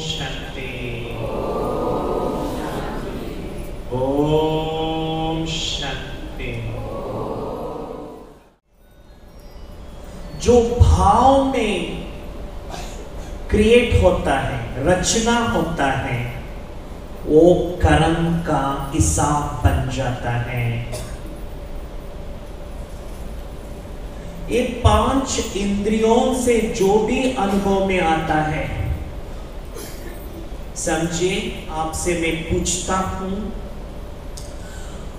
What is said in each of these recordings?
शांति ओम शांति जो भाव में क्रिएट होता है रचना होता है वो कर्म का हिसाब बन जाता है। ये पाँच इंद्रियों से जो भी अनुभव में आता है समझिए, आपसे मैं पूछता हूँ,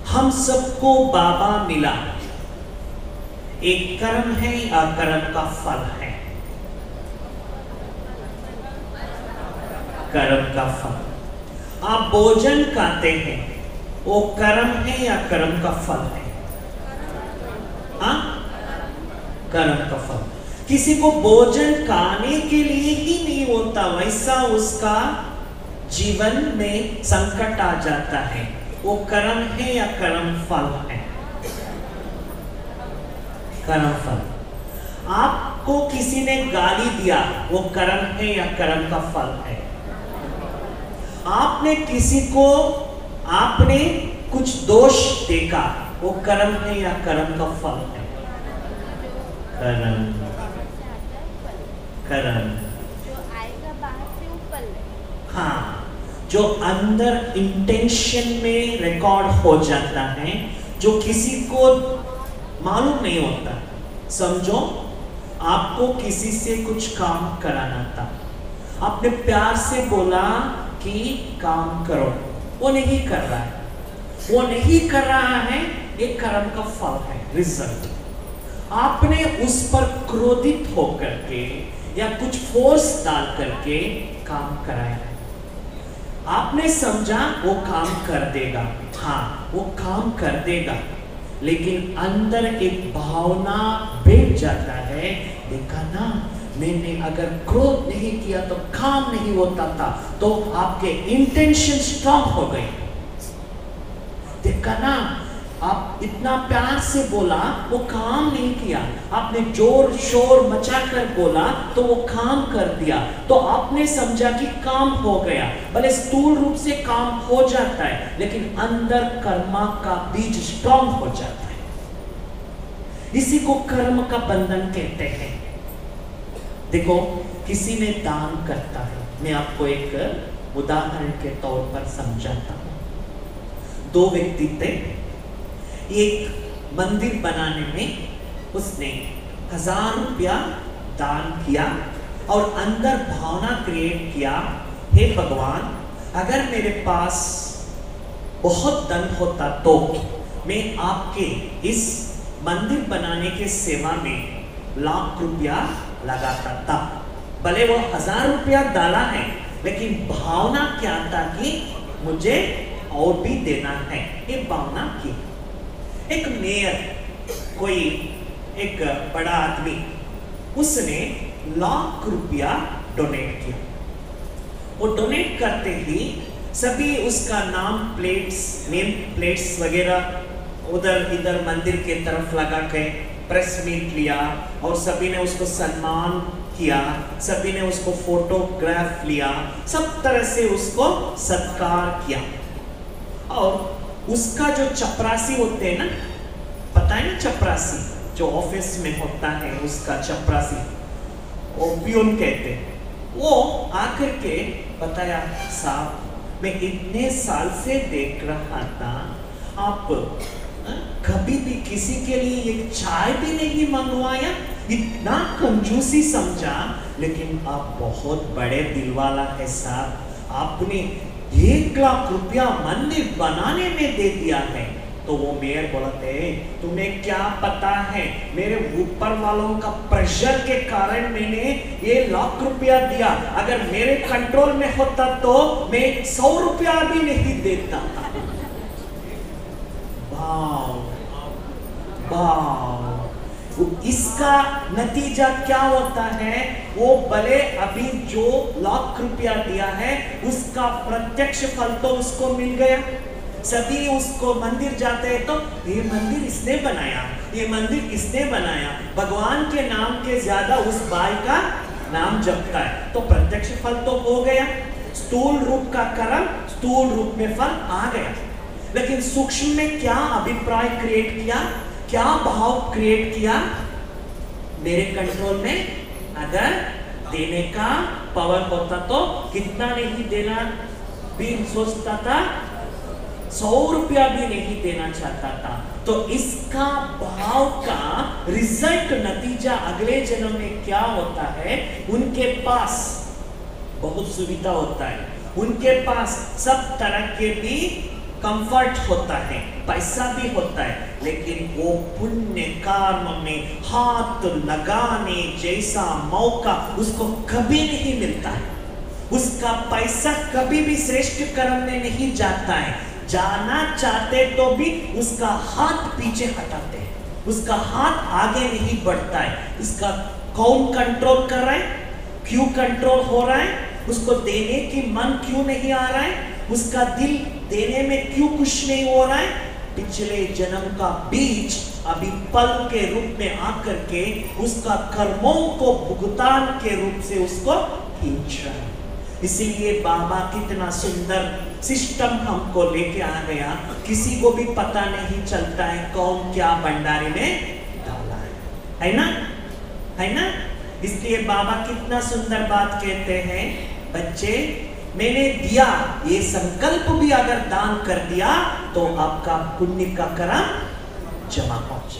हम सबको बाबा मिला। एक कर्म है या कर्म का फल है? कर्म का फल। आप भोजन खाते हैं, वो कर्म है या कर्म का फल है? हाँ? कर्म का फल। किसी को भोजन खाने के लिए ही नहीं होता, वैसा उसका जीवन में संकट आ जाता है। वो कर्म है या कर्म फल है? कर्म फल। आपको किसी ने गाली दिया, वो कर्म है या कर्म का फल है? आपने किसी को, आपने कुछ दोष देखा, वो कर्म है या कर्म का फल है? कर्म। कर्म जो आएगा बाहर से ऊपर ले हाँ जो अंदर इंटेंशन में रिकॉर्ड हो जाता है, जो किसी को मालूम नहीं होता। समझो, आपको किसी से कुछ काम कराना था। आपने प्यार से बोला कि काम करो। वो नहीं कर रहा है। वो नहीं कर रहा है, ये कर्म का फल है रिज़ल्ट आपने उस पर क्रोधित होकर के या कुछ फोर्स डाल करके काम कराया। आपने समझा, वो काम कर देगा। हाँ वो काम कर देगा। लेकिन अंदर एक भावना बैठ जाता है, देखा ना, मैंने अगर क्रोध नहीं किया तो काम नहीं होता था तो आपके इंटेंशन स्ट्रांग हो गए। देखा ना आप इतना प्यार से बोला, वो काम नहीं किया। आपने ज़ोर शोर मचा कर बोला तो वो काम कर दिया। तो आपने समझा कि काम हो गया। भले स्थूल रूप से काम हो जाता है, लेकिन अंदर कर्मा का बीज स्ट्रांग हो जाता है। इसी को कर्म का बंधन कहते हैं। देखो, किसी ने दान करता है। मैं आपको एक उदाहरण के तौर पर समझाता हूँ। दो व्यक्ति थे। एक मंदिर बनाने में उसने हज़ार रुपया दान किया और अंदर भावना क्रिएट किया, हे भगवान, अगर मेरे पास बहुत धन होता तो मैं आपके इस मंदिर बनाने के सेवा में लाख रुपया लगाता था। भले वो हज़ार रुपया डाला है, लेकिन भावना क्या था कि मुझे और भी देना है। ये भावना की एक मेयर, कोई एक बड़ा आदमी, उसने लाख रुपया डोनेट किया। वो डोनेट करते ही सभी उसका नाम प्लेट्स नेम प्लेट्स वगैरह उधर इधर मंदिर के तरफ़ लगा के प्रेस मीट लिया और सभी ने उसको सम्मान किया, सभी ने उसको फोटोग्राफ लिया, सब तरह से उसको सत्कार किया। और उसका जो चपरासी होते हैं ना पता है ना चपरासी? जो ऑफ़िस में होता है उसका चपरासी। वो पियोन कहते वो आकर के बताया साहब मैं इतने साल से देख रहा था आप हाँ, कभी भी किसी के लिए एक चाय भी नहीं मंगवाया? इतना कंजूसी समझा लेकिन आप बहुत बड़े दिल वाला है साहब। आपने एक लाख रुपया मंदिर बनाने में दे दिया है। तो वो मेयर बोलते हैं, तुम्हें क्या पता है, मेरे ऊपर वालों का प्रेशर के कारण मैंने ये लाख रुपया दिया। अगर मेरे कंट्रोल में होता तो मैं सौ रुपया भी नहीं देता भाव भाव वो इसका नतीजा क्या होता है? वो भले अभी जो लाख रुपया दिया है, उसका प्रत्यक्ष फल तो उसको मिल गया। सभी उसको मंदिर जाते हैं तो ये मंदिर इसने बनाया, ये मंदिर इसने बनाया। भगवान के नाम के ज़्यादा उस भाई का नाम जपता है। तो प्रत्यक्ष फल तो हो गया। स्थूल रूप का कर्म, स्थूल रूप में फल आ गया। लेकिन सूक्ष्म में क्या अभिप्राय क्रिएट किया? क्या भाव क्रिएट किया? मेरे कंट्रोल में अगर देने का पावर होता तो कितना नहीं देना? भी सोचता था, सौ रुपया भी नहीं देना चाहता था। तो इसका भाव का रिज़ल्ट नतीजा अगले जन्म में क्या होता है? उनके पास बहुत सुविधा होता है। उनके पास सब तरह के भी कंफर्ट होता है, पैसा भी होता है, लेकिन वो पुण्य कर्म में हाथ लगाने जैसा मौका उसको कभी नहीं मिलता है। उसका पैसा कभी भी श्रेष्ठ कर्म में नहीं जाता है। जाना चाहते तो भी उसका हाथ पीछे हटाते हैं। उसका हाथ आगे नहीं बढ़ता है। इसका कौन कंट्रोल कर रहा है? क्यों कंट्रोल हो रहा है? उसको देने की मन क्यों नहीं आ रहा है? उसका दिल देने में क्यों खुश नहीं हो रहा है? पिछले जन्म का बीज अभी पल के रूप में आकर के उसका कर्मों को भुगतान के रूप से उसको खींच रहा है। इसीलिए बाबा कितना सुंदर सिस्टम हमको लेके आ गया। किसी को भी पता नहीं चलता है कौन क्या भंडारे में डाला है। है ना? है ना? इसलिए बाबा कितना सुंदर बात कहते हैं, बच्चे मैंने दिया, ये संकल्प भी अगर दान कर दिया तो आपका पुण्य का कर्म जमा पहुँच।